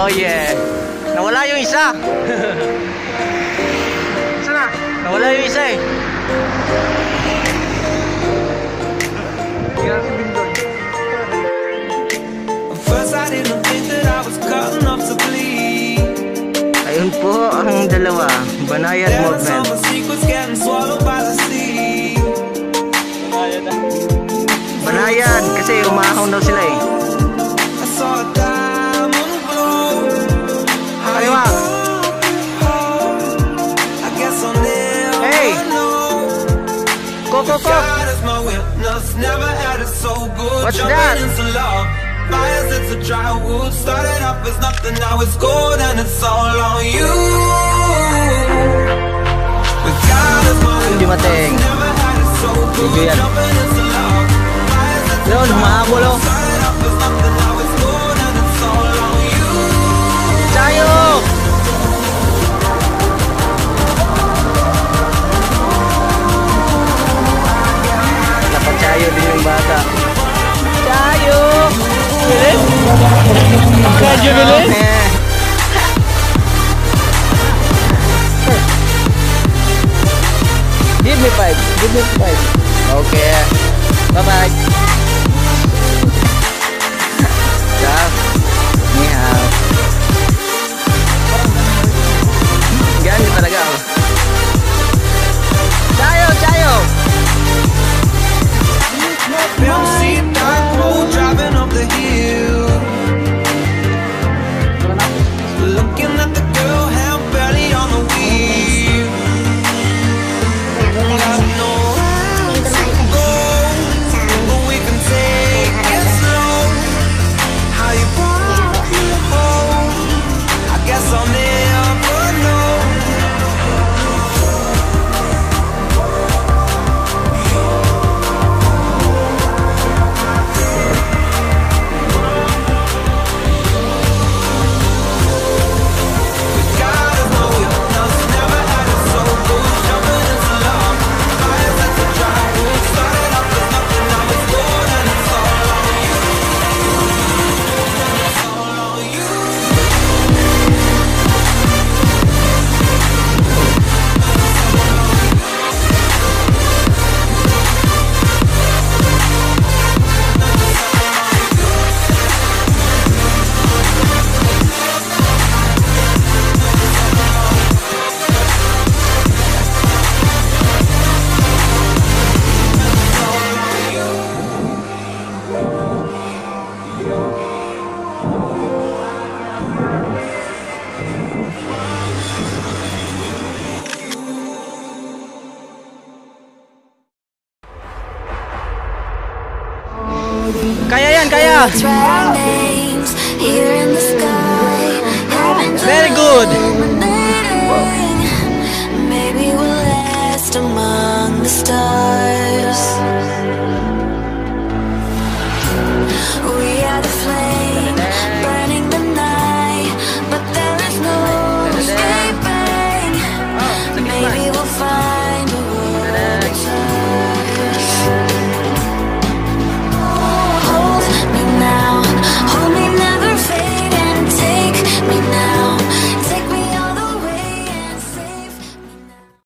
Oh yeah. Nawala yung isa. Sana? Nawala yung isa eh. First I didn't think that I was calling up to bleed Ayun po ang dalawa, Banayad Movement. Banayad, kasi umahaw daw sila eh. Ko. God is my witness, never had it so good. What's Jumping that? into love. Fires, it's a dry wood. Started off as nothing, now it's gold, and it's all on you. With God as my mateng. never had it so good. Jumping into love. Fires, it's a Yun, humahabol Give me five. Give me five. Okay. Bye-bye. Ciao. Kaya yan, kaya! Very good! Maybe we'll last among the stars